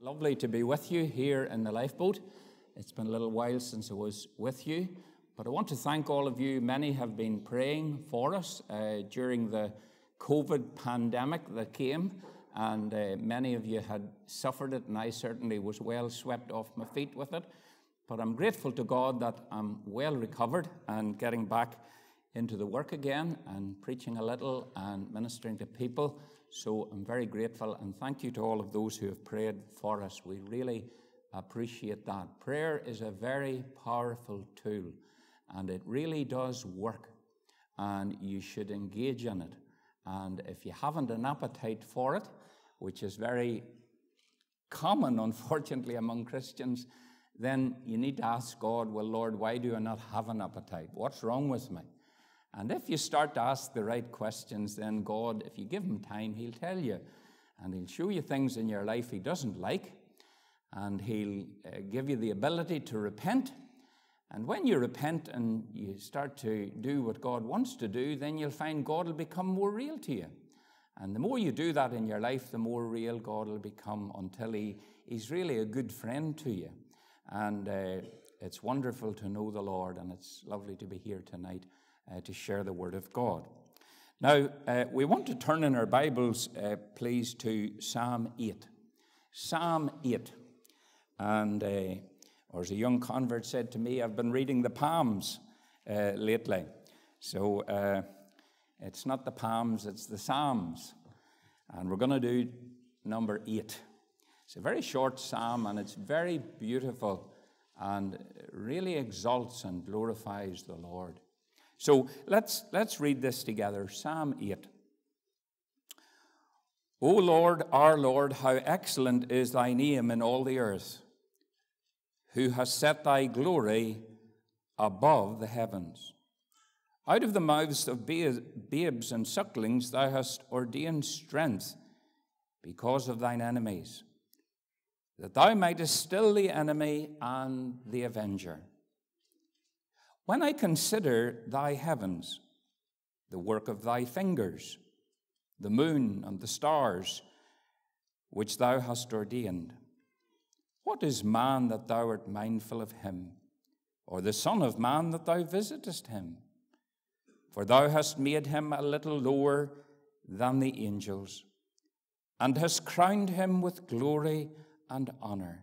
Lovely to be with you here in the lifeboat. It's been a little while since I was with you, but I want to thank all of you. Many have been praying for us uh, during the COVID pandemic that came, and uh, many of you had suffered it, and I certainly was well swept off my feet with it. But I'm grateful to God that I'm well recovered and getting back into the work again and preaching a little and ministering to people. So I'm very grateful and thank you to all of those who have prayed for us. We really appreciate that. Prayer is a very powerful tool and it really does work and you should engage in it. And if you haven't an appetite for it, which is very common, unfortunately, among Christians, then you need to ask God, well, Lord, why do I not have an appetite? What's wrong with me? And if you start to ask the right questions, then God, if you give him time, he'll tell you. And he'll show you things in your life he doesn't like. And he'll uh, give you the ability to repent. And when you repent and you start to do what God wants to do, then you'll find God will become more real to you. And the more you do that in your life, the more real God will become until he, He's really a good friend to you. And uh, it's wonderful to know the Lord, and it's lovely to be here tonight uh, to share the Word of God. Now, uh, we want to turn in our Bibles, uh, please, to Psalm 8. Psalm 8. And, uh, or as a young convert said to me, I've been reading the Psalms uh, lately. So uh, it's not the Psalms, it's the Psalms. And we're going to do number 8. It's a very short psalm and it's very beautiful and really exalts and glorifies the Lord. So let's, let's read this together Psalm 8. O Lord, our Lord, how excellent is thy name in all the earth, who has set thy glory above the heavens. Out of the mouths of babes and sucklings thou hast ordained strength because of thine enemies, that thou mightest still the enemy and the avenger. When I consider thy heavens, the work of thy fingers, the moon and the stars, which thou hast ordained, what is man that thou art mindful of him, or the Son of Man that thou visitest him? For thou hast made him a little lower than the angels, and hast crowned him with glory and honor.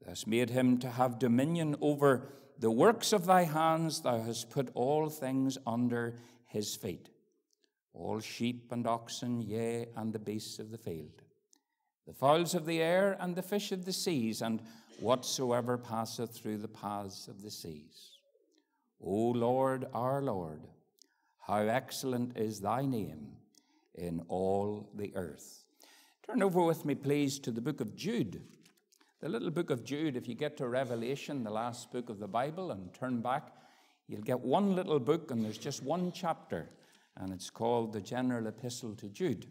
Thou hast made him to have dominion over the works of thy hands thou hast put all things under his feet, all sheep and oxen, yea, and the beasts of the field, the fowls of the air, and the fish of the seas, and whatsoever passeth through the paths of the seas. O Lord, our Lord, how excellent is thy name in all the earth. Turn over with me, please, to the book of Jude. The little book of Jude, if you get to Revelation, the last book of the Bible, and turn back, you'll get one little book, and there's just one chapter, and it's called the General Epistle to Jude.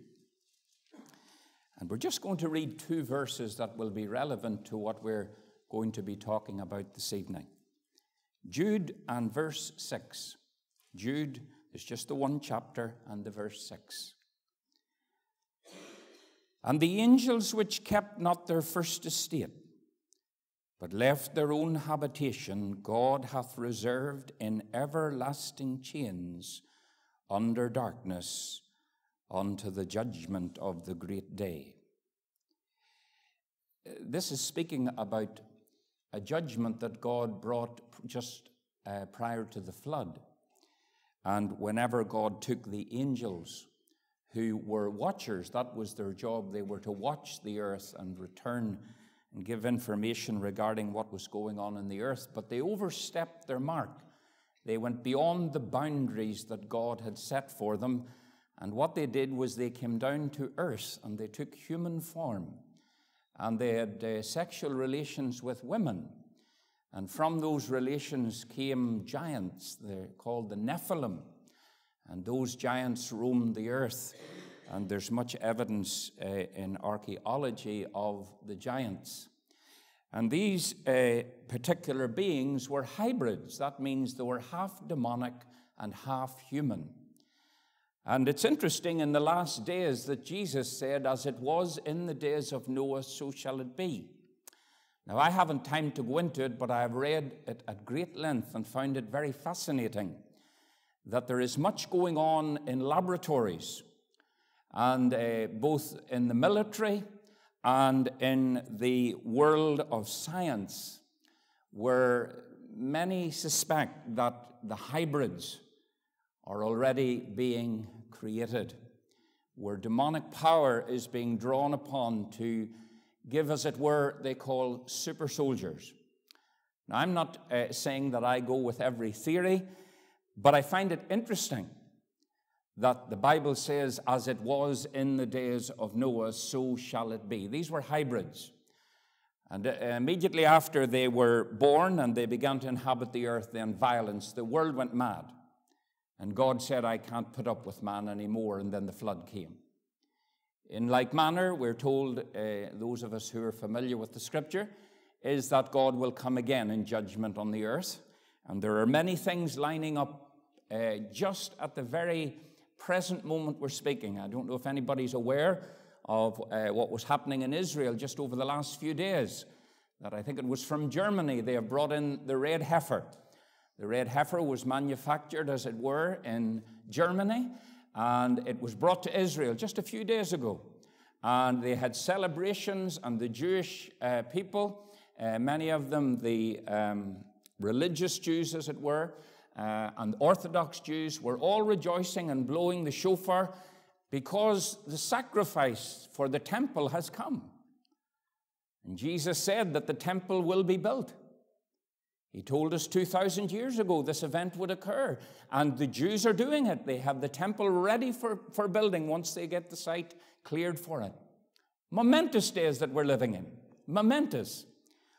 And we're just going to read two verses that will be relevant to what we're going to be talking about this evening. Jude and verse 6. Jude is just the one chapter and the verse 6. And the angels which kept not their first estate, but left their own habitation, God hath reserved in everlasting chains under darkness unto the judgment of the great day. This is speaking about a judgment that God brought just uh, prior to the flood. And whenever God took the angels who were watchers. That was their job. They were to watch the earth and return and give information regarding what was going on in the earth. But they overstepped their mark. They went beyond the boundaries that God had set for them. And what they did was they came down to earth and they took human form. And they had uh, sexual relations with women. And from those relations came giants. They're called the Nephilim. And those giants roamed the earth. And there's much evidence uh, in archaeology of the giants. And these uh, particular beings were hybrids. That means they were half demonic and half human. And it's interesting in the last days that Jesus said, As it was in the days of Noah, so shall it be. Now, I haven't time to go into it, but I have read it at great length and found it very fascinating that there is much going on in laboratories, and uh, both in the military and in the world of science, where many suspect that the hybrids are already being created, where demonic power is being drawn upon to give, as it were, they call super soldiers. Now, I'm not uh, saying that I go with every theory, but I find it interesting that the Bible says, as it was in the days of Noah, so shall it be. These were hybrids. And uh, immediately after they were born and they began to inhabit the earth, then violence, the world went mad. And God said, I can't put up with man anymore. And then the flood came. In like manner, we're told, uh, those of us who are familiar with the scripture, is that God will come again in judgment on the earth. And there are many things lining up uh, just at the very present moment we're speaking. I don't know if anybody's aware of uh, what was happening in Israel just over the last few days. That I think it was from Germany. They have brought in the red heifer. The red heifer was manufactured, as it were, in Germany and it was brought to Israel just a few days ago. And they had celebrations, and the Jewish uh, people, uh, many of them the um, religious Jews, as it were, uh, and Orthodox Jews, were all rejoicing and blowing the shofar because the sacrifice for the temple has come. And Jesus said that the temple will be built. He told us 2,000 years ago this event would occur, and the Jews are doing it. They have the temple ready for, for building once they get the site cleared for it. Momentous days that we're living in. Momentous.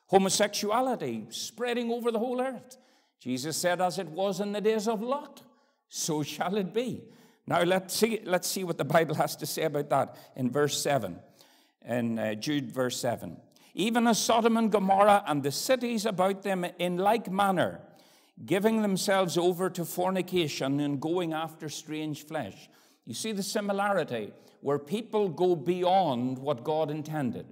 Homosexuality spreading over the whole earth. Jesus said, as it was in the days of Lot, so shall it be. Now let's see, let's see what the Bible has to say about that in verse 7, in uh, Jude verse 7 even as Sodom and Gomorrah and the cities about them in like manner, giving themselves over to fornication and going after strange flesh. You see the similarity where people go beyond what God intended.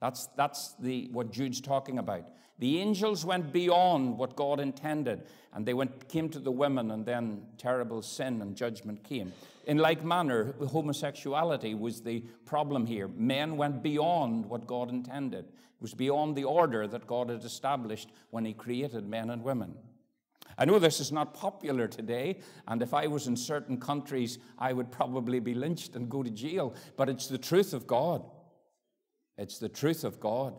That's, that's the, what Jude's talking about. The angels went beyond what God intended, and they went, came to the women, and then terrible sin and judgment came. In like manner, homosexuality was the problem here. Men went beyond what God intended. It was beyond the order that God had established when He created men and women. I know this is not popular today, and if I was in certain countries, I would probably be lynched and go to jail, but it's the truth of God. It's the truth of God.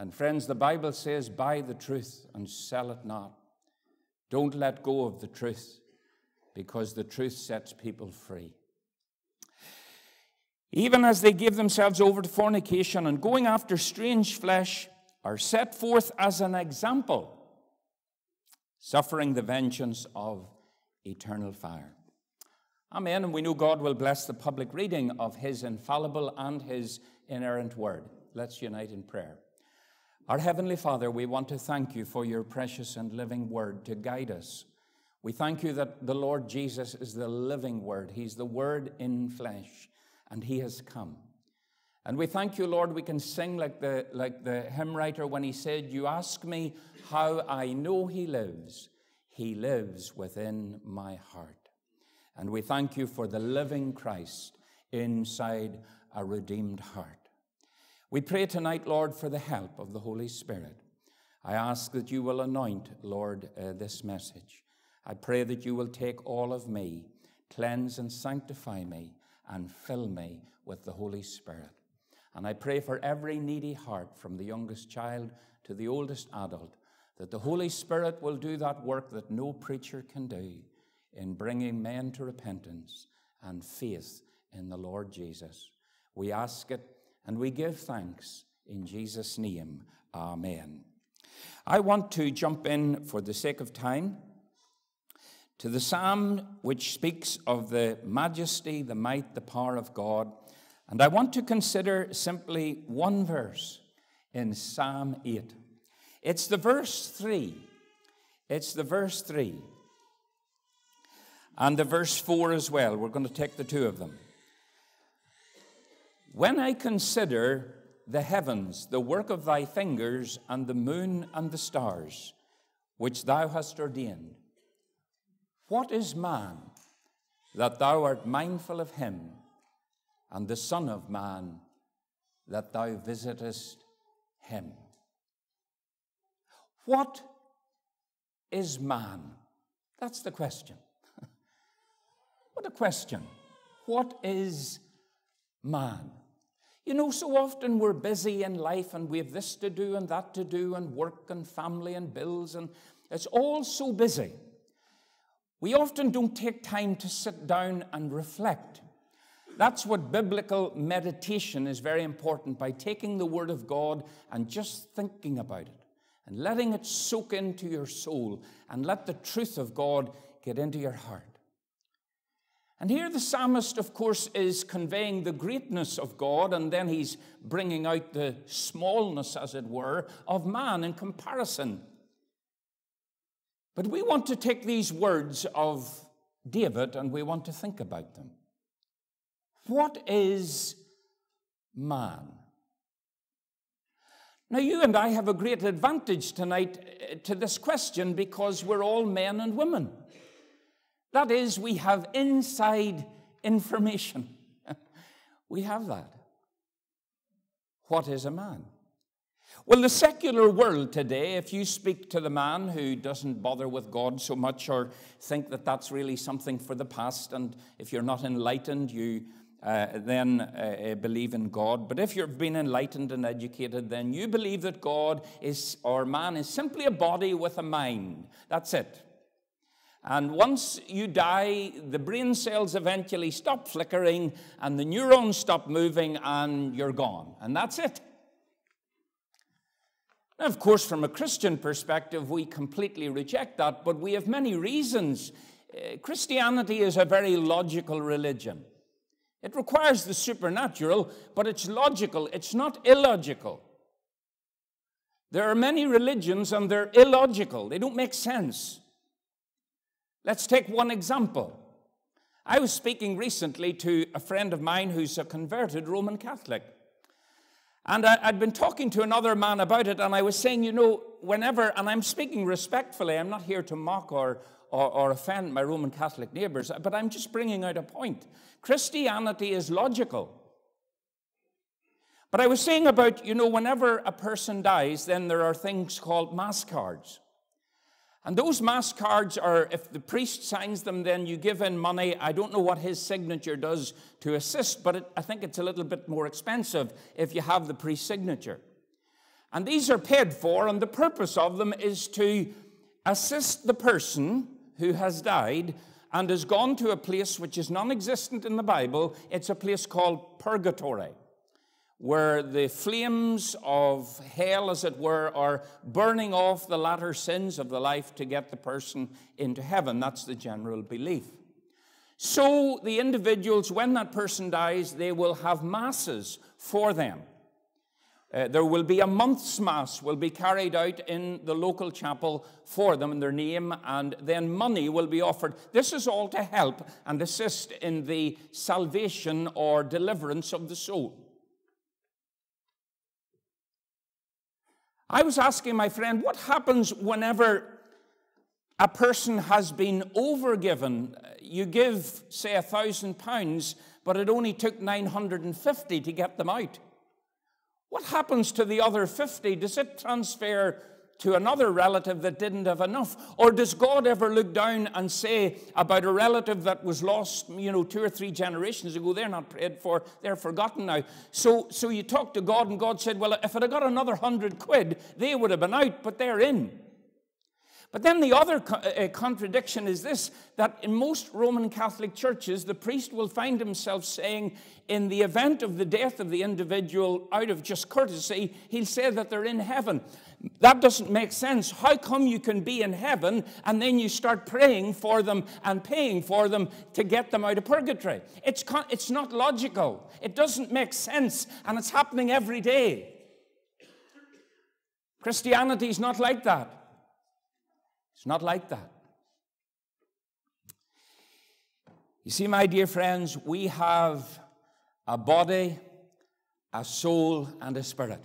And friends, the Bible says, buy the truth and sell it not. Don't let go of the truth because the truth sets people free. Even as they give themselves over to fornication and going after strange flesh, are set forth as an example, suffering the vengeance of eternal fire. Amen. And we know God will bless the public reading of His infallible and His inerrant word. Let's unite in prayer. Our Heavenly Father, we want to thank you for your precious and living word to guide us we thank you that the Lord Jesus is the living Word. He's the Word in flesh, and He has come. And we thank you, Lord, we can sing like the, like the hymn writer when he said, You ask me how I know He lives. He lives within my heart. And we thank you for the living Christ inside a redeemed heart. We pray tonight, Lord, for the help of the Holy Spirit. I ask that you will anoint, Lord, uh, this message. I pray that you will take all of me, cleanse and sanctify me, and fill me with the Holy Spirit. And I pray for every needy heart, from the youngest child to the oldest adult, that the Holy Spirit will do that work that no preacher can do in bringing men to repentance and faith in the Lord Jesus. We ask it and we give thanks in Jesus' name. Amen. I want to jump in for the sake of time to the psalm which speaks of the majesty, the might, the power of God. And I want to consider simply one verse in Psalm 8. It's the verse 3. It's the verse 3. and the verse 4 as well. We're going to take the two of them. When I consider the heavens, the work of thy fingers, and the moon and the stars, which thou hast ordained, what is man that thou art mindful of him, and the Son of Man that thou visitest him? What is man? That's the question. what a question. What is man? You know, so often we're busy in life and we have this to do and that to do and work and family and bills, and it's all so busy. We often don't take time to sit down and reflect. That's what biblical meditation is very important by taking the Word of God and just thinking about it and letting it soak into your soul and let the truth of God get into your heart. And here the psalmist, of course, is conveying the greatness of God, and then he's bringing out the smallness, as it were, of man in comparison. But we want to take these words of David and we want to think about them. What is man? Now, you and I have a great advantage tonight uh, to this question because we're all men and women. That is, we have inside information. we have that. What is a man? Well, the secular world today, if you speak to the man who doesn't bother with God so much or think that that's really something for the past, and if you're not enlightened, you uh, then uh, uh believe in God. But if you've been enlightened and educated, then you believe that God is, or man is simply a body with a mind. That's it. And once you die, the brain cells eventually stop flickering and the neurons stop moving and you're gone. And that's it. Now, of course, from a Christian perspective, we completely reject that, but we have many reasons. Uh, Christianity is a very logical religion. It requires the supernatural, but it's logical, it's not illogical. There are many religions and they're illogical, they don't make sense. Let's take one example. I was speaking recently to a friend of mine who's a converted Roman Catholic. And I, had been talking to another man about it, and I was saying, you know, whenever, and I'm speaking respectfully, I'm not here to mock or, or, or offend my Roman Catholic neighbors, but I'm just bringing out a point. Christianity is logical. But I was saying about, you know, whenever a person dies, then there are things called mass cards. And those mass cards are, if the priest signs them, then you give in money. I don't know what his signature does to assist, but it, I think it's a little bit more expensive if you have the priest signature. And these are paid for, and the purpose of them is to assist the person who has died and has gone to a place which is non existent in the Bible. It's a place called purgatory where the flames of hell, as it were, are burning off the latter sins of the life to get the person into heaven. That's the general belief. So, the individuals, when that person dies, they will have masses for them. Uh, there will be a month's mass will be carried out in the local chapel for them in their name and then money will be offered this is all to help and assist in the salvation or deliverance of the soul I was asking my friend, what happens whenever a person has been overgiven? You give, say, a thousand pounds, but it only took 950 to get them out. What happens to the other 50? Does it transfer to another relative that didn't have enough? Or does God ever look down and say about a relative that was lost, you know, two or three generations ago, they're not prayed for, they're forgotten now. So, so you talk to God, and God said, Well, if I'd have got another hundred quid, they would have been out, but they're in. But then the other co- uh, contradiction is this that in most Roman Catholic churches, the priest will find himself saying, in the event of the death of the individual, out of just courtesy, he'll say that they're in heaven. That doesn't make sense. How come you can be in heaven and then you start praying for them and paying for them to get them out of purgatory? It's, it's not logical. It doesn't make sense, and it's happening every day. Christianity is not like that. It's not like that. You see, my dear friends, we have a body, a soul, and a spirit.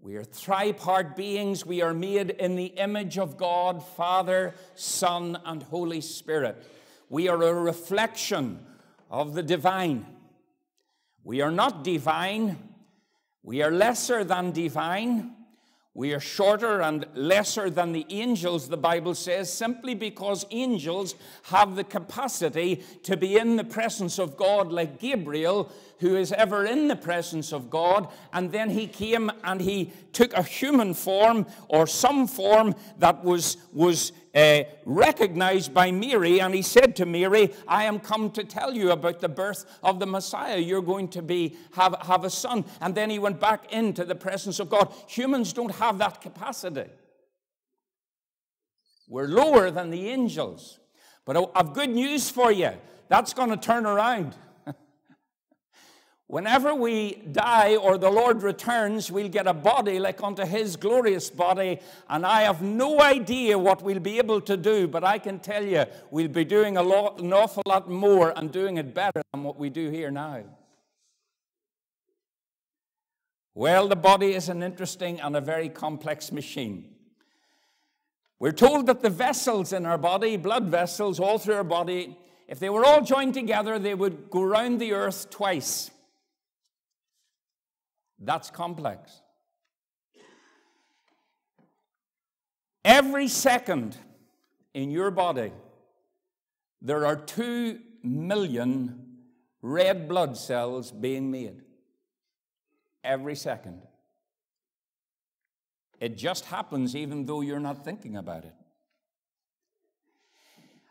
We are tripart beings. We are made in the image of God, Father, Son, and Holy Spirit. We are a reflection of the divine. We are not divine. We are lesser than divine. We are shorter and lesser than the angels, the Bible says, simply because angels have the capacity to be in the presence of God, like Gabriel, who is ever in the presence of God. And then he came and he took a human form or some form that was, was uh, recognized by Mary, and he said to Mary, I am come to tell you about the birth of the Messiah. You're going to be have, have a son. And then he went back into the presence of God. Humans don't have that capacity. We're lower than the angels. But I've good news for you. That's going to turn around. Whenever we die or the Lord returns, we'll get a body like unto his glorious body. And I have no idea what we'll be able to do, but I can tell you we'll be doing a lot, an awful lot more and doing it better than what we do here now. Well, the body is an interesting and a very complex machine. We're told that the vessels in our body, blood vessels all through our body, if they were all joined together, they would go round the earth twice. That's complex. Every second in your body, there are two million red blood cells being made. Every second. It just happens even though you're not thinking about it.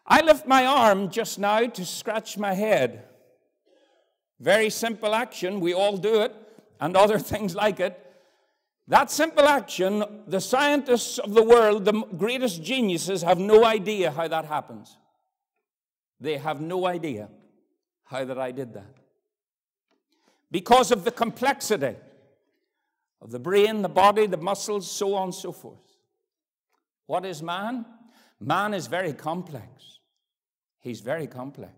I lift my arm just now to scratch my head. Very simple action, we all do it and other things like it. That simple action, the scientists of the world, the greatest geniuses, have no idea how that happens. They have no idea how that I did that. Because of the complexity of the brain, the body, the muscles, so on and so forth. What is man? Man is very complex. He's very complex.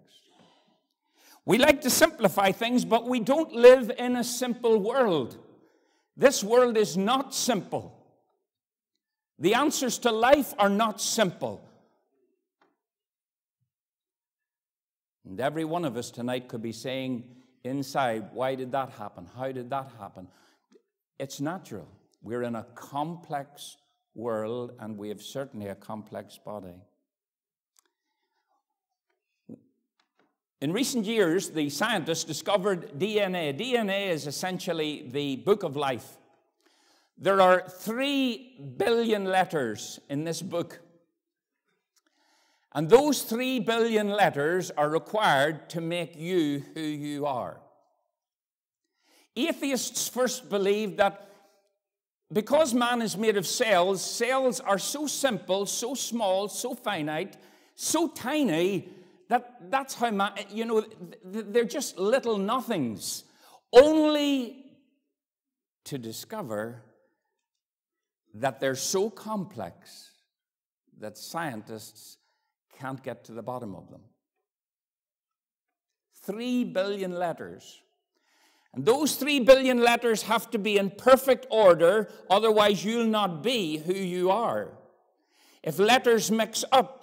We like to simplify things, but we don't live in a simple world. This world is not simple. The answers to life are not simple. And every one of us tonight could be saying inside, why did that happen? How did that happen? It's natural. We're in a complex world and we have certainly a complex body. In recent years, the scientists discovered DNA. DNA is essentially the book of life. There are three billion letters in this book. And those three billion letters are required to make you who you are. Atheists first believed that because man is made of cells, cells are so simple, so small, so finite, so tiny that, that's how, man, you know, they're just little nothings. Only to discover that they're so complex that scientists can't get to the bottom of them. Three billion letters. And those three billion letters have to be in perfect order, otherwise, you'll not be who you are. If letters mix up,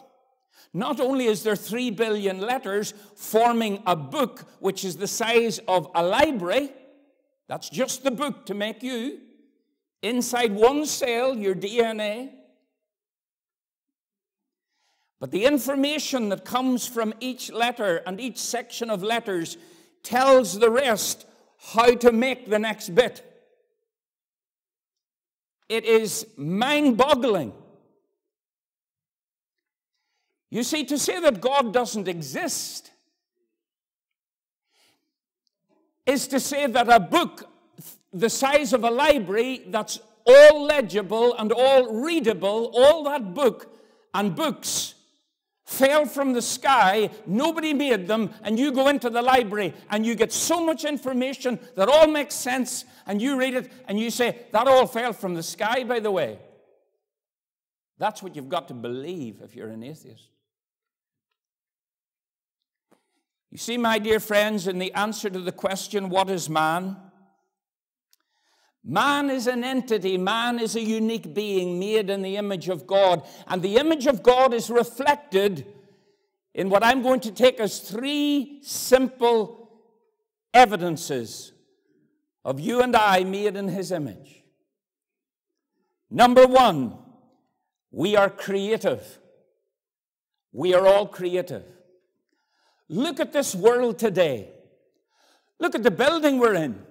not only is there three billion letters forming a book which is the size of a library, that's just the book to make you. Inside one cell, your DNA. But the information that comes from each letter and each section of letters tells the rest how to make the next bit. It is mind boggling. You see, to say that God doesn't exist is to say that a book the size of a library that's all legible and all readable, all that book and books fell from the sky, nobody made them, and you go into the library and you get so much information that all makes sense, and you read it and you say, That all fell from the sky, by the way. That's what you've got to believe if you're an atheist. You see, my dear friends, in the answer to the question, What is man? Man is an entity, man is a unique being made in the image of God. And the image of God is reflected in what I'm going to take as three simple evidences of you and I made in His image. Number one, we are creative. We are all creative. Look at this world today. Look at the building we're in.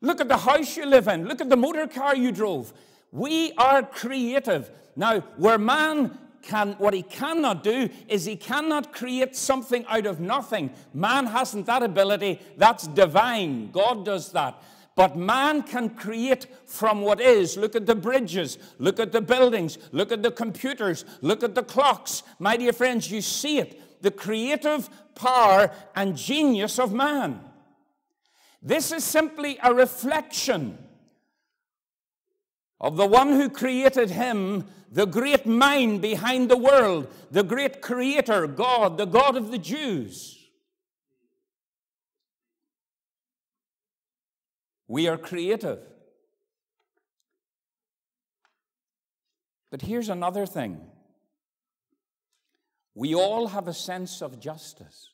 Look at the house you live in. Look at the motor car you drove. We are creative. Now, where man can, what he cannot do is he cannot create something out of nothing. Man hasn't that ability. That's divine. God does that. But man can create from what is. Look at the bridges, look at the buildings, look at the computers, look at the clocks. My dear friends, you see it the creative power and genius of man. This is simply a reflection of the one who created him, the great mind behind the world, the great creator, God, the God of the Jews. We are creative. But here's another thing we all have a sense of justice.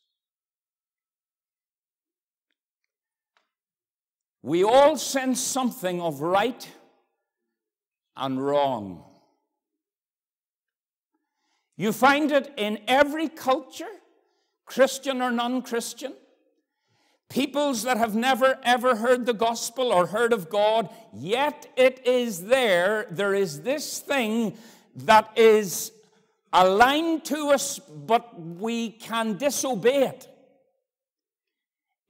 We all sense something of right and wrong. You find it in every culture, Christian or non Christian. Peoples that have never ever heard the gospel or heard of God, yet it is there. There is this thing that is aligned to us, but we can disobey it.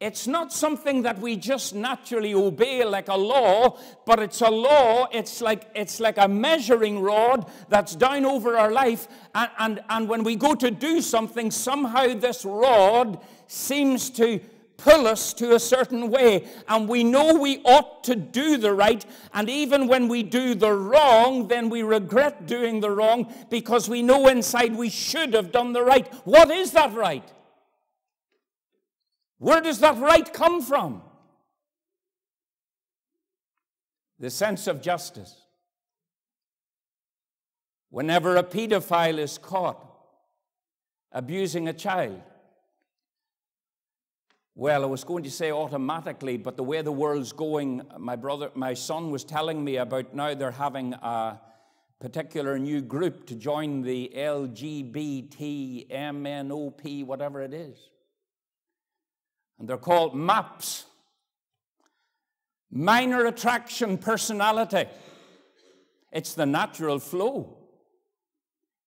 It's not something that we just naturally obey like a law, but it's a law. It's like, it's like a measuring rod that's down over our life. And, and, and when we go to do something, somehow this rod seems to pull us to a certain way. And we know we ought to do the right. And even when we do the wrong, then we regret doing the wrong because we know inside we should have done the right. What is that right? Where does that right come from? The sense of justice. Whenever a pedophile is caught abusing a child, well, I was going to say automatically, but the way the world's going, my brother, my son was telling me about now they're having a particular new group to join the LGBTMNOP, whatever it is. And they're called MAPS minor attraction personality. It's the natural flow.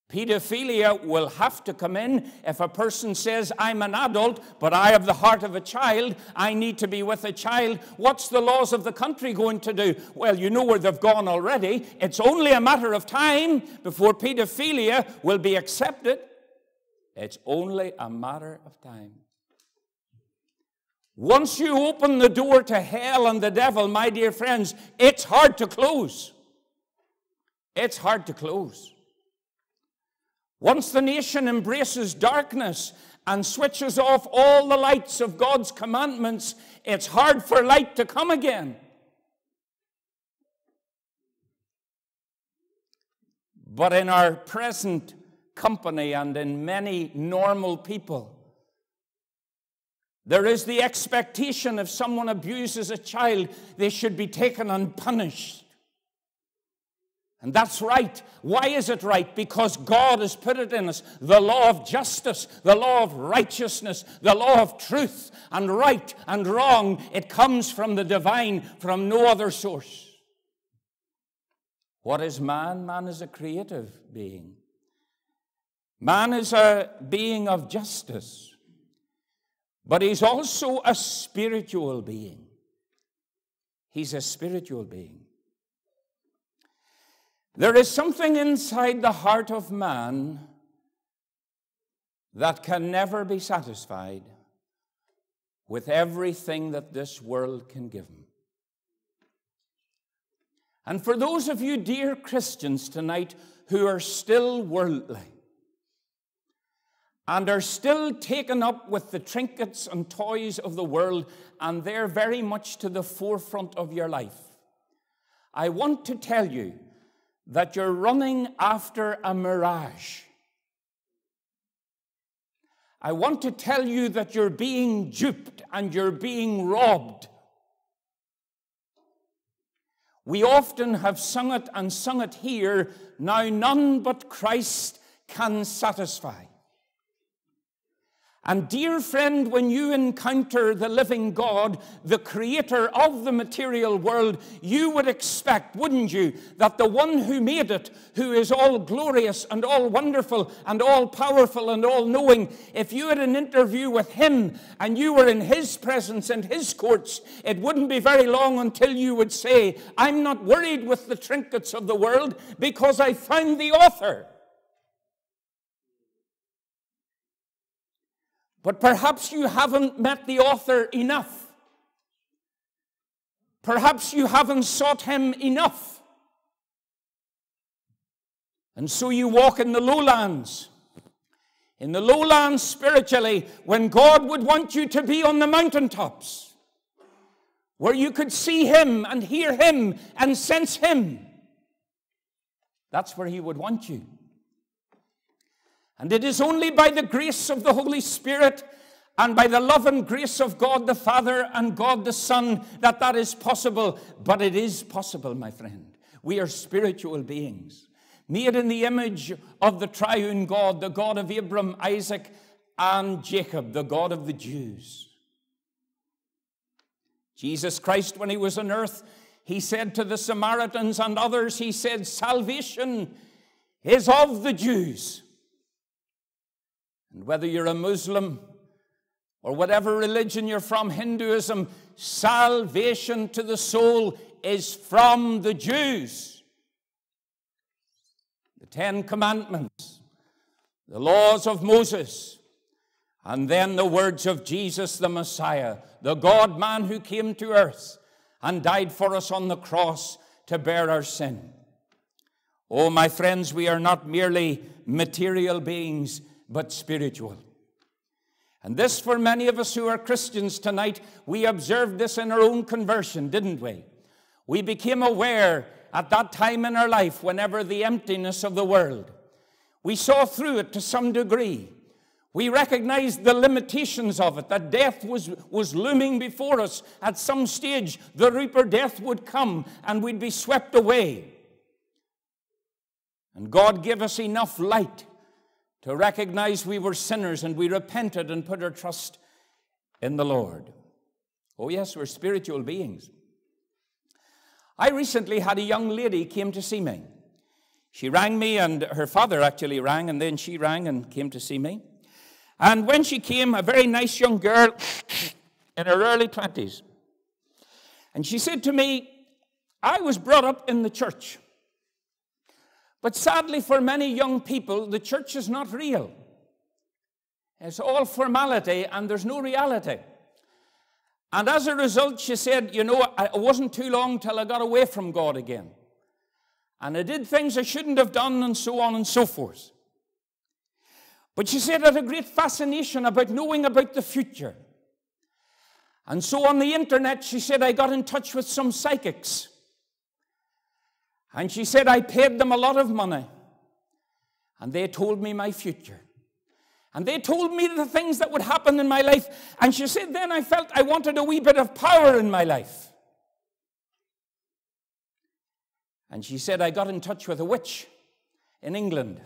Pedophilia will have to come in if a person says, I'm an adult, but I have the heart of a child. I need to be with a child. What's the laws of the country going to do? Well, you know where they've gone already. It's only a matter of time before pedophilia will be accepted. It's only a matter of time. Once you open the door to hell and the devil, my dear friends, it's hard to close. It's hard to close. Once the nation embraces darkness and switches off all the lights of God's commandments, it's hard for light to come again. But in our present company and in many normal people, there is the expectation if someone abuses a child, they should be taken and punished. And that's right. Why is it right? Because God has put it in us the law of justice, the law of righteousness, the law of truth and right and wrong. It comes from the divine, from no other source. What is man? Man is a creative being. Man is a being of justice. But he's also a spiritual being. He's a spiritual being. There is something inside the heart of man that can never be satisfied with everything that this world can give him. And for those of you, dear Christians, tonight who are still worldly, and are still taken up with the trinkets and toys of the world, and they're very much to the forefront of your life. I want to tell you that you're running after a mirage. I want to tell you that you're being duped and you're being robbed. We often have sung it and sung it here. Now, none but Christ can satisfy. And, dear friend, when you encounter the living God, the creator of the material world, you would expect, wouldn't you, that the one who made it, who is all glorious and all wonderful and all powerful and all knowing, if you had an interview with him and you were in his presence and his courts, it wouldn't be very long until you would say, I'm not worried with the trinkets of the world because I found the author. But perhaps you haven't met the author enough. Perhaps you haven't sought him enough. And so you walk in the lowlands. In the lowlands spiritually, when God would want you to be on the mountaintops, where you could see Him and hear Him and sense Him. That's where He would want you. And it is only by the grace of the Holy Spirit and by the love and grace of God the Father and God the Son that that is possible. But it is possible, my friend. We are spiritual beings, made in the image of the triune God, the God of Abram, Isaac, and Jacob, the God of the Jews. Jesus Christ, when he was on earth, he said to the Samaritans and others, he said, Salvation is of the Jews. And whether you're a Muslim or whatever religion you're from, Hinduism, salvation to the soul is from the Jews. The Ten Commandments, the laws of Moses, and then the words of Jesus the Messiah, the God man who came to earth and died for us on the cross to bear our sin. Oh, my friends, we are not merely material beings, but spiritual. And this, for many of us who are Christians tonight, we observed this in our own conversion, didn't we? We became aware at that time in our life, whenever the emptiness of the world, we saw through it to some degree. We recognized the limitations of it, that death was, was looming before us. At some stage, the reaper death would come and we'd be swept away. And God gave us enough light to recognize we were sinners and we repented and put our trust in the Lord. Oh, yes, we're spiritual beings. I recently had a young lady came to see me. She rang me, and her father actually rang, and then she rang and came to see me. And when she came, a very nice young girl in her early 20s, and she said to me, I was brought up in the church. But sadly, for many young people, the church is not real. It's all formality and there's no reality. And as a result, she said, You know, it wasn't too long till I got away from God again. And I did things I shouldn't have done, and so on and so forth. But she said, I had a great fascination about knowing about the future. And so on the internet, she said, I got in touch with some psychics. And she said, I paid them a lot of money. And they told me my future. And they told me the things that would happen in my life. And she said, then I felt I wanted a wee bit of power in my life. And she said, I got in touch with a witch in England.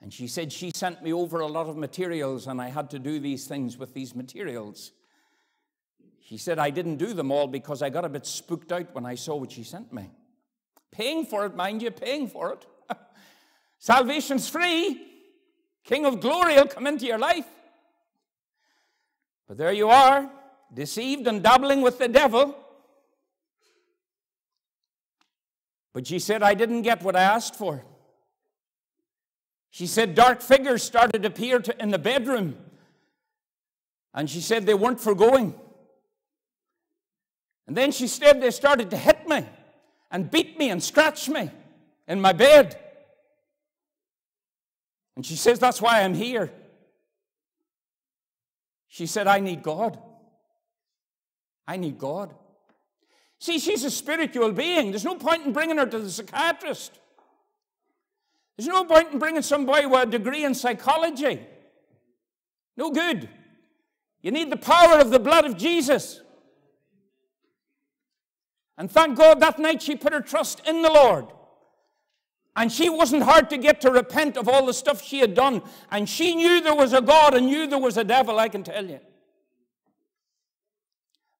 And she said she sent me over a lot of materials and I had to do these things with these materials. She said, I didn't do them all because I got a bit spooked out when I saw what she sent me. Paying for it, mind you, paying for it. Salvation's free. King of glory will come into your life. But there you are, deceived and dabbling with the devil. But she said, I didn't get what I asked for. She said, dark figures started to appear to, in the bedroom. And she said they weren't for going. And then she said they started to hit me and beat me and scratch me in my bed. And she says, That's why I'm here. She said, I need God. I need God. See, she's a spiritual being. There's no point in bringing her to the psychiatrist. There's no point in bringing somebody with a degree in psychology. No good. You need the power of the blood of Jesus. And thank God that night she put her trust in the Lord. And she wasn't hard to get to repent of all the stuff she had done. And she knew there was a God and knew there was a devil, I can tell you.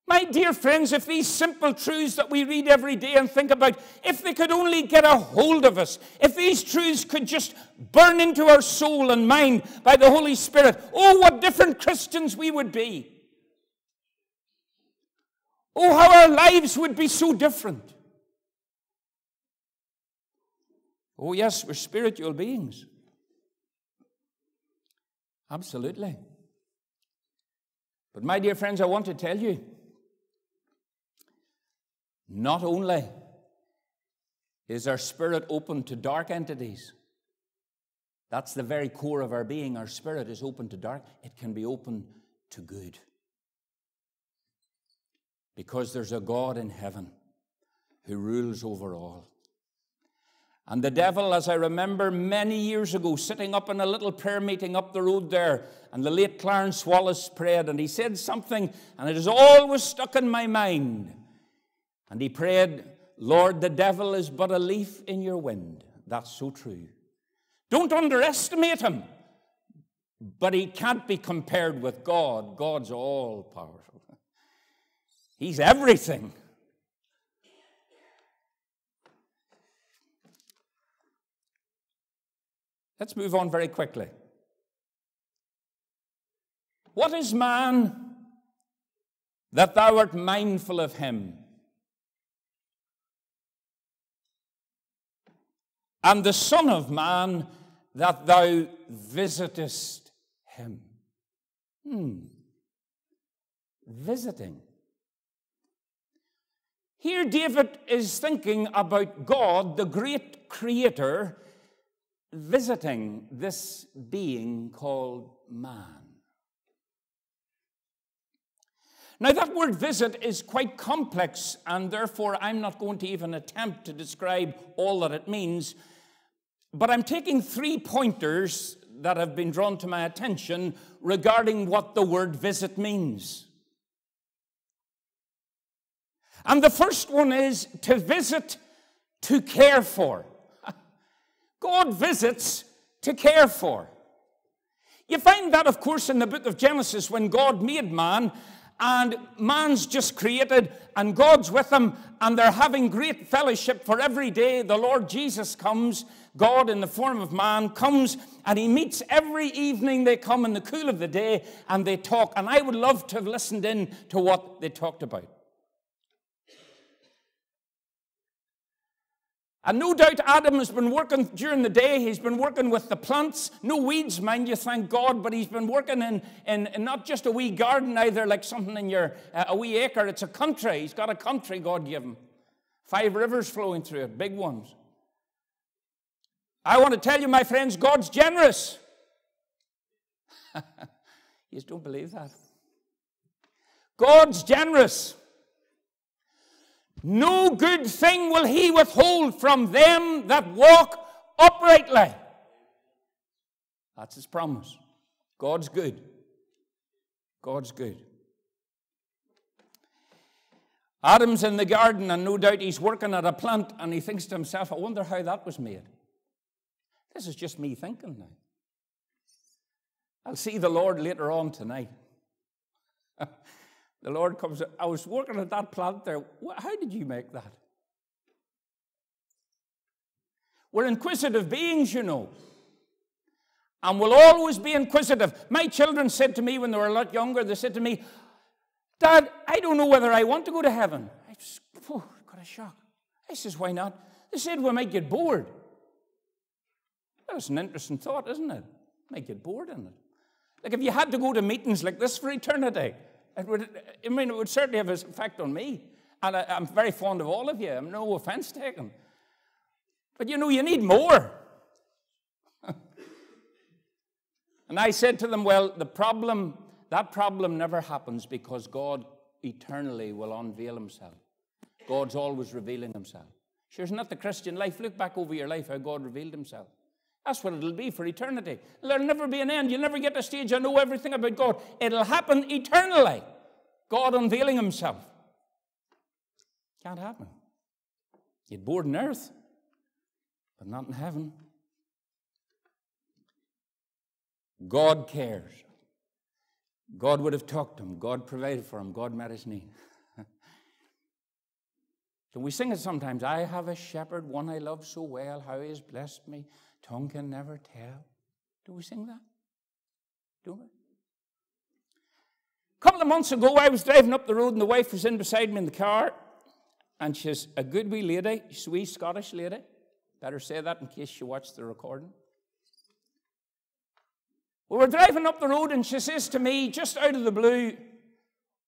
My dear friends, if these simple truths that we read every day and think about, if they could only get a hold of us, if these truths could just burn into our soul and mind by the Holy Spirit, oh, what different Christians we would be. Oh, how our lives would be so different. Oh, yes, we're spiritual beings. Absolutely. But, my dear friends, I want to tell you not only is our spirit open to dark entities, that's the very core of our being. Our spirit is open to dark, it can be open to good. Because there's a God in heaven who rules over all. And the devil, as I remember many years ago, sitting up in a little prayer meeting up the road there, and the late Clarence Wallace prayed, and he said something, and it has always stuck in my mind. And he prayed, Lord, the devil is but a leaf in your wind. That's so true. Don't underestimate him. But he can't be compared with God. God's all powerful, He's everything. Let's move on very quickly. What is man that thou art mindful of him? And the Son of Man that thou visitest him. Hmm. Visiting. Here, David is thinking about God, the great creator, visiting this being called man. Now, that word visit is quite complex, and therefore I'm not going to even attempt to describe all that it means. But I'm taking three pointers that have been drawn to my attention regarding what the word visit means. And the first one is to visit, to care for. God visits to care for. You find that, of course, in the book of Genesis when God made man, and man's just created, and God's with him, and they're having great fellowship for every day. The Lord Jesus comes, God in the form of man comes, and he meets every evening. They come in the cool of the day and they talk. And I would love to have listened in to what they talked about. And no doubt Adam has been working during the day. He's been working with the plants. No weeds, mind you, thank God. But he's been working in, in, in not just a wee garden either, like something in your, uh, a wee acre. It's a country. He's got a country God gave him. Five rivers flowing through it, big ones. I want to tell you, my friends, God's generous. you don't believe that. God's generous. No good thing will he withhold from them that walk uprightly. That's his promise. God's good. God's good. Adam's in the garden, and no doubt he's working at a plant, and he thinks to himself, I wonder how that was made. This is just me thinking now. I'll see the Lord later on tonight. The Lord comes, I was working at that plant there. How did you make that? We're inquisitive beings, you know. And we'll always be inquisitive. My children said to me when they were a lot younger, they said to me, Dad, I don't know whether I want to go to heaven. I just oh, got a shock. I says, Why not? They said we might get bored. That's an interesting thought, isn't it? Might get bored in it. Like if you had to go to meetings like this for eternity, it would, I mean, it would certainly have an effect on me. And I, am very fond of all of you. I'm no offense taken. But you know, you need more. and I said to them, Well, the problem that problem never happens because God eternally will unveil himself. God's always revealing himself. Sure, isn't that the Christian life? Look back over your life, how God revealed himself. That's what it'll be for eternity. There'll never be an end. You'll never get to a stage I know everything about God. It'll happen eternally. God unveiling himself. Can't happen. You'd bored in earth, but not in heaven. God cares. God would have talked to him. God provided for him. God met his need. Don't we sing it sometimes? I have a shepherd, one I love so well, how he has blessed me, tongue can never tell. Do we sing that? Do we? A couple of months ago, I was driving up the road, and the wife was in beside me in the car, and she's a good wee lady, she's a wee Scottish lady. Better say that in case she watched the recording. We were driving up the road, and she says to me, just out of the blue,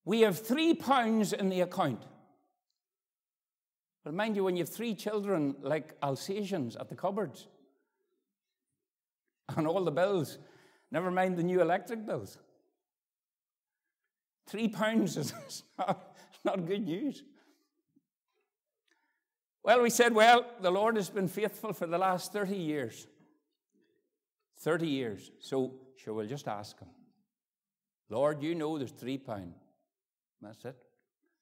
We have three pounds in the account. But mind you, when you have three children like Alsatians at the cupboards, and all the bills, never mind the new electric bills. Three pounds is not, not good news. Well, we said, well, the Lord has been faithful for the last 30 years. 30 years. So, sure, we'll just ask him. Lord, you know there's three pounds. That's it.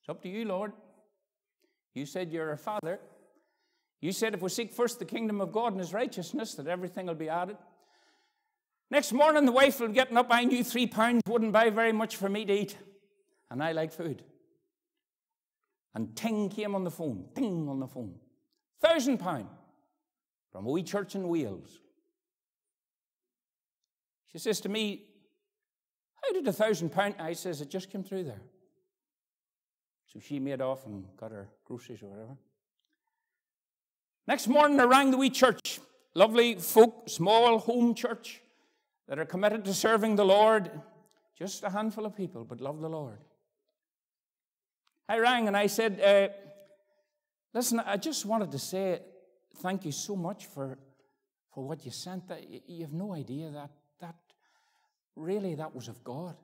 It's up to you, Lord. You said you're a father. You said if we seek first the kingdom of God and his righteousness, that everything will be added. Next morning, the wife will getting up. I knew three pounds wouldn't buy very much for me to eat. And I like food. And ting came on the phone, ting on the phone. Thousand pound from a wee church in Wales. She says to me, How did a thousand pound? I says, It just came through there. So she made off and got her groceries or whatever. Next morning, I rang the wee church. Lovely folk, small home church that are committed to serving the Lord. Just a handful of people, but love the Lord. I rang and I said, uh, Listen, I just wanted to say thank you so much for, for what you sent. That, You have no idea that, that really that was of God.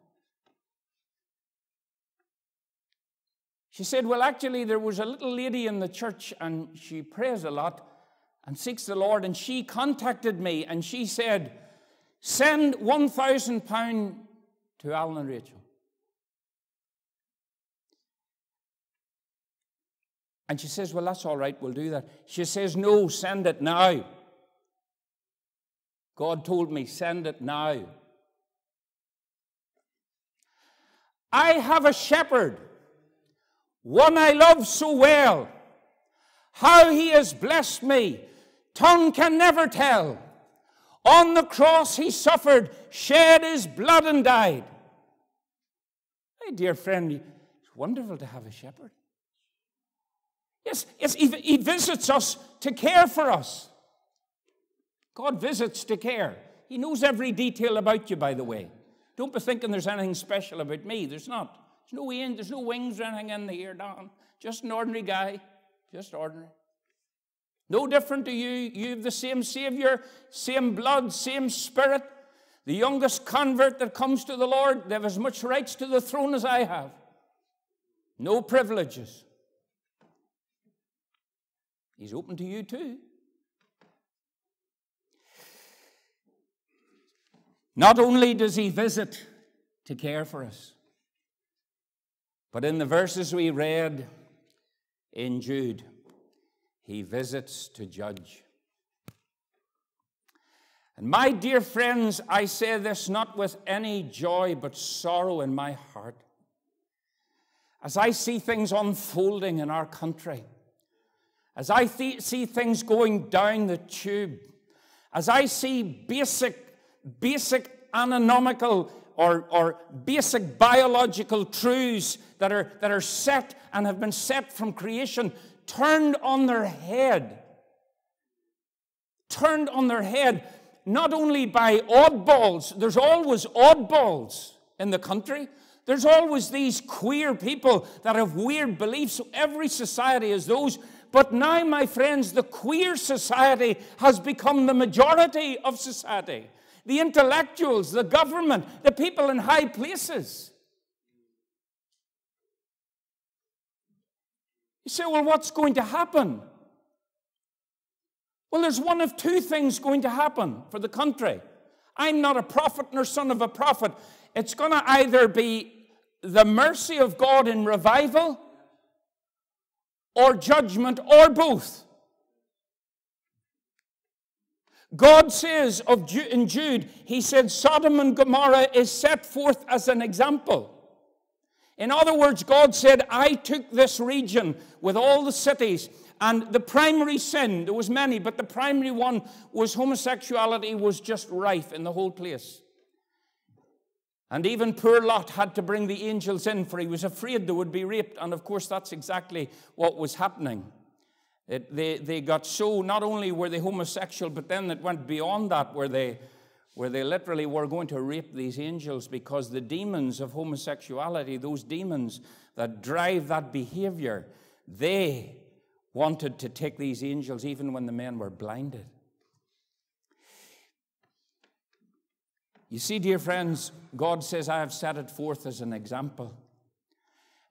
She said, Well, actually, there was a little lady in the church and she prays a lot and seeks the Lord. And she contacted me and she said, Send £1,000 to Alan and Rachel. And she says, Well, that's all right, we'll do that. She says, No, send it now. God told me, Send it now. I have a shepherd one I love so well. How he has blessed me, tongue can never tell. On the cross he suffered, shed his blood, and died. My dear friend, it's wonderful to have a shepherd. Yes, yes he, he visits us to care for us. God visits to care. He knows every detail about you, by the way. Don't be thinking there's anything special about me. There's not. There's no end, there's no wings or anything in the ear down. Just an ordinary guy. Just ordinary. No different to you. You have the same Savior, same blood, same spirit. The youngest convert that comes to the Lord, they have as much rights to the throne as I have. No privileges. He's open to you too. Not only does he visit to care for us, but in the verses we read in Jude, he visits to judge. And my dear friends, I say this not with any joy but sorrow in my heart. As I see things unfolding in our country, as I th- see things going down the tube, as I see basic, basic anatomical or, or basic biological truths that are, that are set and have been set from creation turned on their head. Turned on their head, not only by oddballs, there's always oddballs in the country. There's always these queer people that have weird beliefs. Every society has those. But now, my friends, the queer society has become the majority of society. the intellectuals, the government, the people in high places. You say, well, what's going to happen? Well, there's one of two things going to happen for the country. I'm not a prophet nor son of a prophet. It's going to either be the mercy of God in revival or judgment or both. God says of in Jude, He said, Sodom and Gomorrah is set forth as an example. In other words, God said, I took this region with all the cities, and the primary sin, there was many, but the primary one was homosexuality was just rife in the whole place. And even poor Lot had to bring the angels in, for he was afraid they would be raped. And of course, that's exactly what was happening. It, they, they got so, not only were they homosexual, but then it went beyond that, where they, where they literally were going to rape these angels because the demons of homosexuality, those demons that drive that behavior, they wanted to take these angels even when the men were blinded. You see, dear friends, God says, I have set it forth as an example.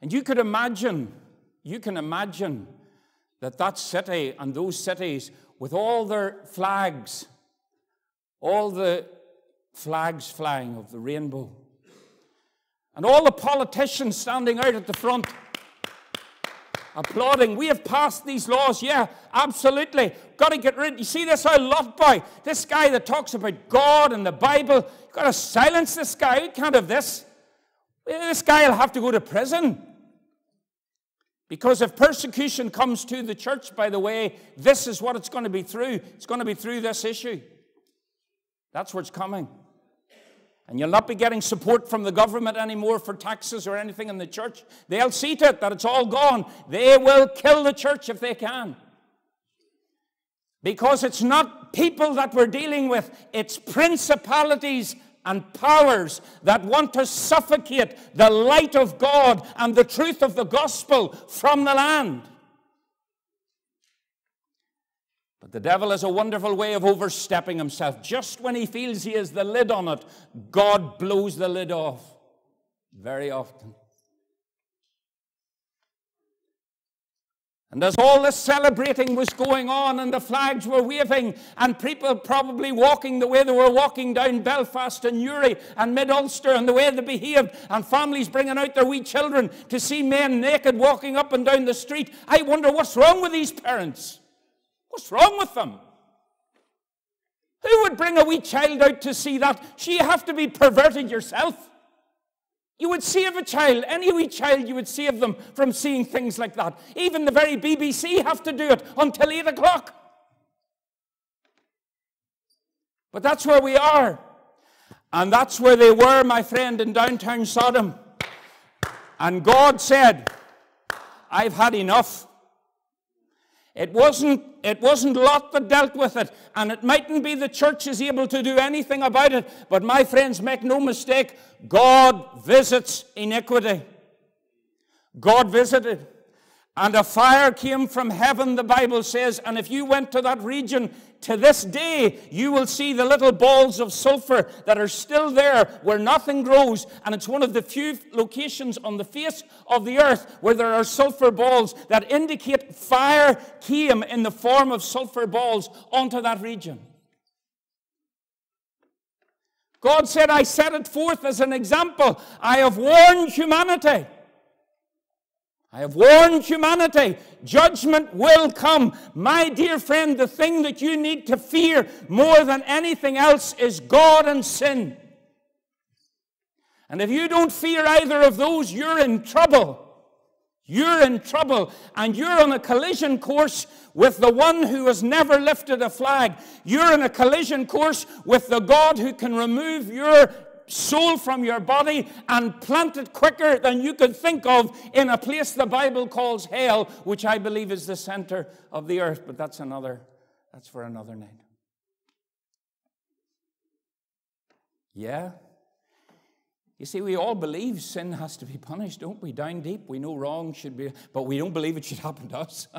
And you could imagine, you can imagine that that city and those cities, with all their flags, all the flags flying of the rainbow, and all the politicians standing out at the front applauding. We have passed these laws. Yeah, absolutely. Got to get rid. You see this old lot boy, this guy that talks about God and the Bible. You've got to silence this guy. You can't have this. This guy will have to go to prison. Because if persecution comes to the church, by the way, this is what it's going to be through. It's going to be through this issue. That's where it's coming. And you'll not be getting support from the government anymore for taxes or anything in the church. They'll see to it that it's all gone. They will kill the church if they can. Because it's not people that we're dealing with, it's principalities and powers that want to suffocate the light of God and the truth of the gospel from the land. But the devil has a wonderful way of overstepping himself. Just when he feels he has the lid on it, God blows the lid off. Very often. And as all this celebrating was going on and the flags were waving and people probably walking the way they were walking down Belfast and Newry and Mid Ulster and the way they behaved and families bringing out their wee children to see men naked walking up and down the street, I wonder what's wrong with these parents? What's wrong with them? Who would bring a wee child out to see that? She have to be perverted yourself. You would save a child, any wee child, you would save them from seeing things like that. Even the very BBC have to do it until 8 o'clock. But that's where we are. And that's where they were, my friend, in downtown Sodom. And God said, I've had enough. It wasn't, it wasn't Lot that dealt with it, and it mightn't be the church is able to do anything about it. But my friends, make no mistake, God visits iniquity. God visited. And a fire came from heaven, the Bible says. And if you went to that region to this day, you will see the little balls of sulfur that are still there where nothing grows. And it's one of the few locations on the face of the earth where there are sulfur balls that indicate fire came in the form of sulfur balls onto that region. God said, I set it forth as an example. I have warned humanity. I have warned humanity. Judgment will come. My dear friend, the thing that you need to fear more than anything else is God and sin. And if you don't fear either of those, you're in trouble. You're in trouble, and you're on a collision course with the one who has never lifted a flag. You're in a collision course with the God who can remove your soul from your body and plant it quicker than you could think of in a place the Bible calls hell, which I believe is the center of the earth. But that's another, that's for another night. Yeah? You see, we all believe sin has to be punished, don't we? Down deep, we know wrong should be, but we don't believe it should happen to us.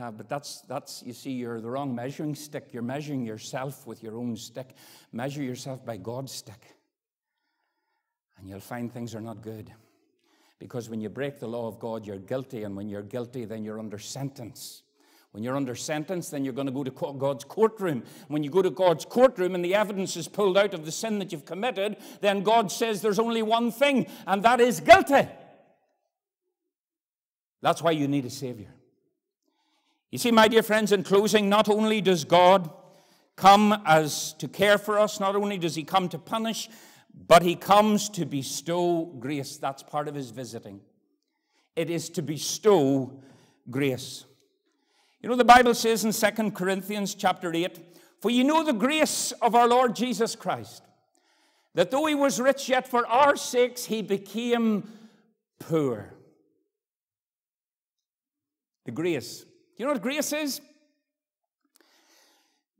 Uh, but that's, that's, you see, you're the wrong measuring stick. You're measuring yourself with your own stick. Measure yourself by God's stick. And you'll find things are not good. Because when you break the law of God, you're guilty. And when you're guilty, then you're under sentence. When you're under sentence, then you're going to go to God's courtroom. When you go to God's courtroom and the evidence is pulled out of the sin that you've committed, then God says there's only one thing, and that is guilty. That's why you need a Savior. You see, my dear friends, in closing, not only does God come as to care for us, not only does He come to punish, but He comes to bestow grace. That's part of His visiting. It is to bestow grace. You know, the Bible says in 2 Corinthians chapter 8, For you know the grace of our Lord Jesus Christ, that though he was rich, yet for our sakes he became poor. The grace. Do you know what grace is?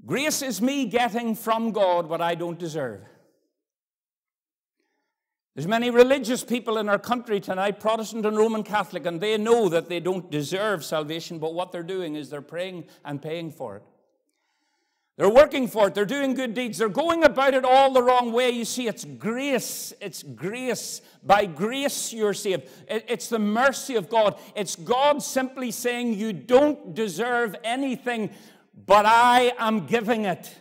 Grace is me getting from God what I don't deserve. There's many religious people in our country tonight, Protestant and Roman Catholic, and they know that they don't deserve salvation, but what they're doing is they're praying and paying for it. They're working for it. They're doing good deeds. They're going about it all the wrong way. You see, it's grace. It's grace. By grace, you're saved. It's the mercy of God. It's God simply saying, You don't deserve anything, but I am giving it.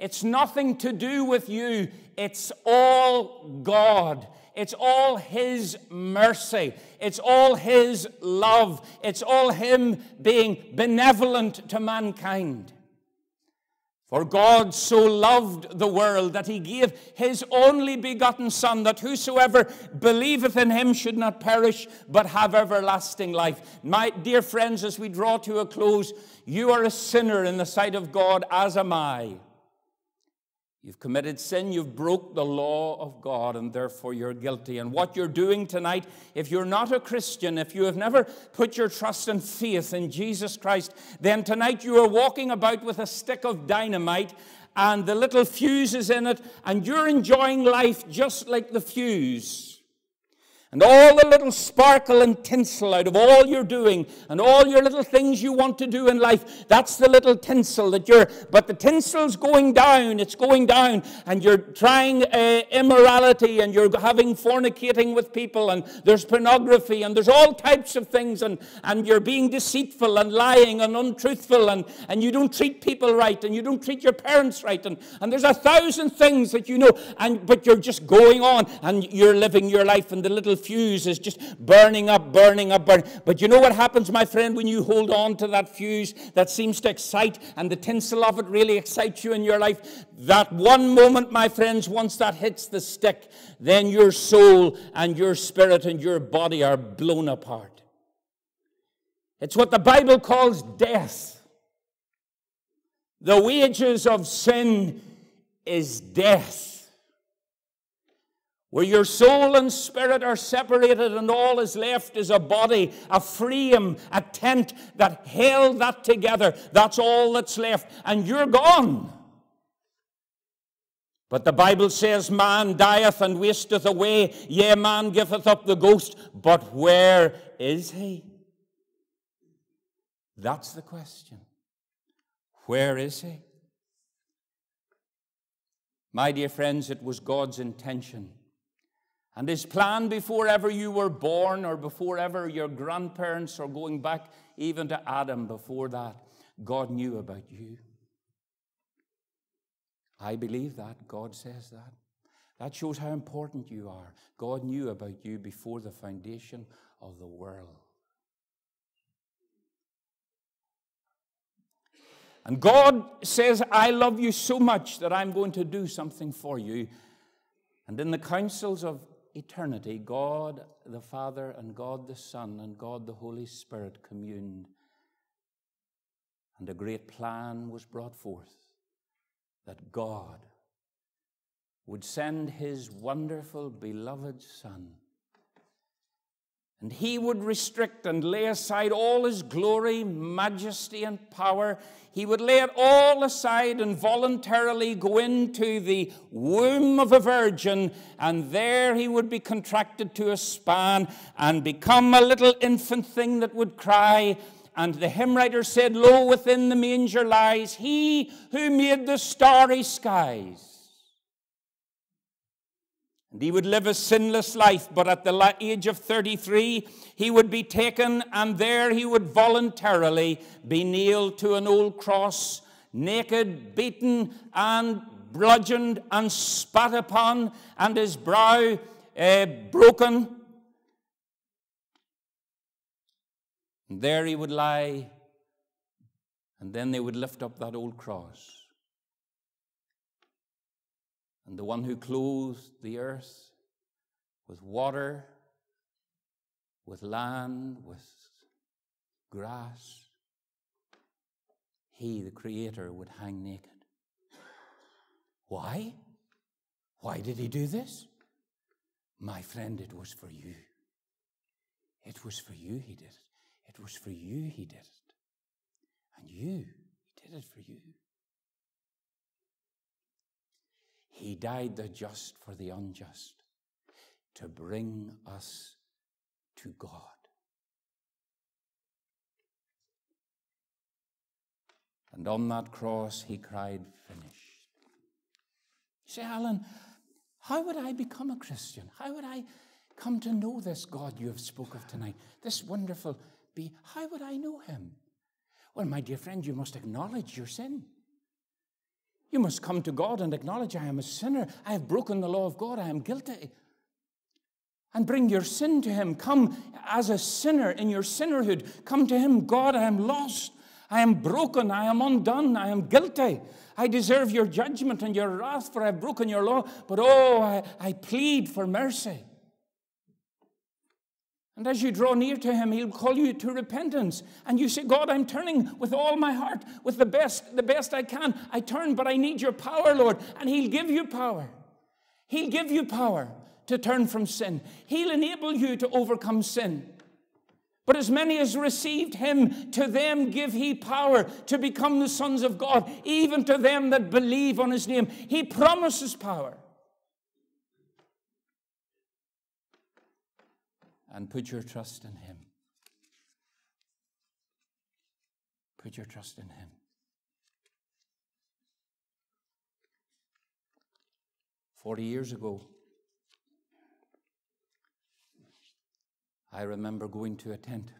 It's nothing to do with you. It's all God. It's all His mercy. It's all His love. It's all Him being benevolent to mankind. For God so loved the world that He gave His only begotten Son, that whosoever believeth in Him should not perish, but have everlasting life. My dear friends, as we draw to a close, you are a sinner in the sight of God, as am I. You've committed sin, you've broke the law of God, and therefore you're guilty. And what you're doing tonight, if you're not a Christian, if you have never put your trust and faith in Jesus Christ, then tonight you are walking about with a stick of dynamite and the little fuse is in it, and you're enjoying life just like the fuse. And all the little sparkle and tinsel out of all you're doing and all your little things you want to do in life, that's the little tinsel that you're, but the tinsel's going down, it's going down, and you're trying uh, immorality and you're having fornicating with people and there's pornography and there's all types of things and, and you're being deceitful and lying and untruthful and, and you don't treat people right and you don't treat your parents right and, and there's a thousand things that you know, and, but you're just going on and you're living your life in the little fuse is just burning up, burning up, burning. But you know what happens, my friend, when you hold on to that fuse that seems to excite and the tinsel of it really excites you in your life? That one moment, my friends, once that hits the stick, then your soul and your spirit and your body are blown apart. It's what the Bible calls death. The wages of sin is death where your soul and spirit are separated and all is left is a body, a frame, a tent that held that together. That's all that's left, and you're gone. But the Bible says, Man dieth and wasteth away, yea, man giveth up the ghost, but where is he? That's the question. Where is he? My dear friends, it was God's intention and his plan before ever you were born, or before ever your grandparents, or going back even to Adam before that, God knew about you. I believe that. God says that. That shows how important you are. God knew about you before the foundation of the world. And God says, I love you so much that I'm going to do something for you. And in the councils of eternity, God the Father and God the Son and God the Holy Spirit communed. And a great plan was brought forth that God would send his wonderful, beloved Son And he would restrict and lay aside all his glory, majesty, and power. He would lay it all aside and voluntarily go into the womb of a virgin, and there he would be contracted to a span and become a little infant thing that would cry. And the hymn writer said, Lo, within the manger lies he who made the starry skies. And he would live a sinless life, but at the age of 33, he would be taken, and there he would voluntarily be nailed to an old cross, naked, beaten, and bludgeoned, and spat upon, and his brow uh, broken. And there he would lie, and then they would lift up that old cross and the one who clothed the earth with water, with land, with grass, he, the Creator, would hang naked. Why? Why did he do this? My friend, it was for you. It was for you he did it. It was for you he did it. And you, he did it for you. He died the just for the unjust to bring us to God. And on that cross, he cried, Finished. You say, Alan, how would I become a Christian? How would I come to know this God you have spoke of tonight? This wonderful be. How would I know him? Well, my dear friend, you must acknowledge your sin. You must come to God and acknowledge, I am a sinner. I have broken the law of God. I am guilty. And bring your sin to Him. Come as a sinner in your sinnerhood. Come to Him. God, I am lost. I am broken. I am undone. I am guilty. I deserve your judgment and your wrath, for I have broken your law. But oh, I, I plead for mercy. And as you draw near to him, he'll call you to repentance. And you say, God, I'm turning with all my heart, with the best, the best I can. I turn, but I need your power, Lord. And he'll give you power. He'll give you power to turn from sin. He'll enable you to overcome sin. But as many as received him, to them give he power to become the sons of God, even to them that believe on his name. He promises power. And put your trust in Him. Put your trust in Him. Forty years ago, I remember going to a tent.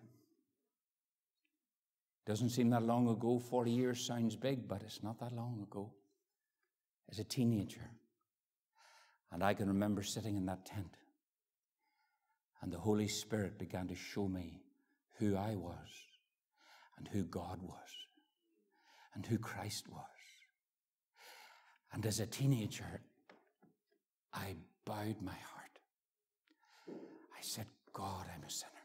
Doesn't seem that long ago. 40 years sounds big, but it's not that long ago. As a teenager. And I can remember sitting in that tent and the Holy Spirit began to show me who I was and who God was and who Christ was. And as a teenager, I bowed my heart. I said, God, I'm a sinner.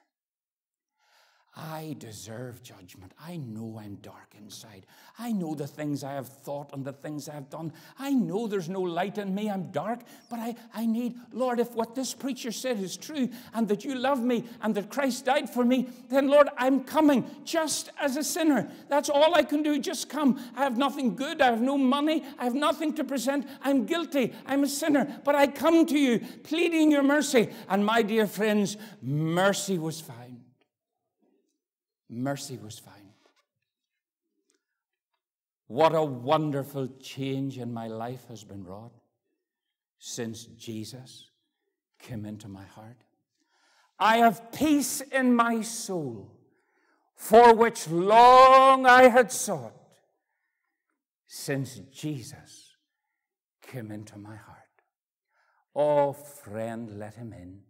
I deserve judgment. I know I'm dark inside. I know the things I have thought and the things I have done. I know there's no light in me. I'm dark, but I, I need, Lord, if what this preacher said is true and that you love me and that Christ died for me, then Lord, I'm coming just as a sinner. That's all I can do. Just come. I have nothing good. I have no money. I have nothing to present. I'm guilty. I'm a sinner, but I come to you pleading your mercy. And my dear friends, mercy was found mercy was found. What a wonderful change in my life has been wrought since Jesus came into my heart. I have peace in my soul, for which long I had sought, since Jesus came into my heart. Oh, friend, let him in.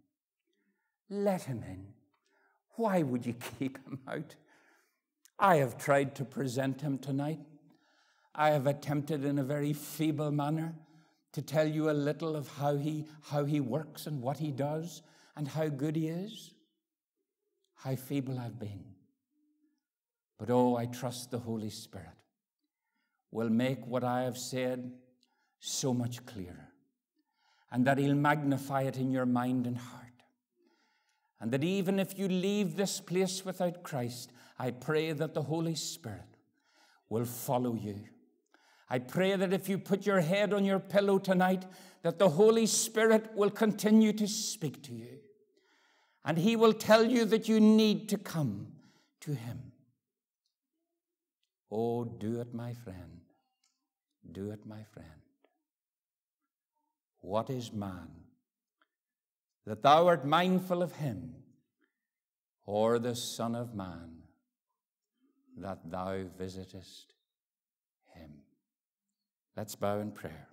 Let him in. Why would you keep him out? I have tried to present him tonight. I have attempted in a very feeble manner to tell you a little of how he, how he works and what he does and how good he is. How feeble I've been. But oh, I trust the Holy Spirit will make what I have said so much clearer and that he'll magnify it in your mind and heart And that even if you leave this place without Christ, I pray that the Holy Spirit will follow you. I pray that if you put your head on your pillow tonight, that the Holy Spirit will continue to speak to you. And He will tell you that you need to come to Him. Oh, do it, my friend. Do it, my friend. What is man? That thou art mindful of him, or the Son of Man, that thou visitest him. Let's bow in prayer.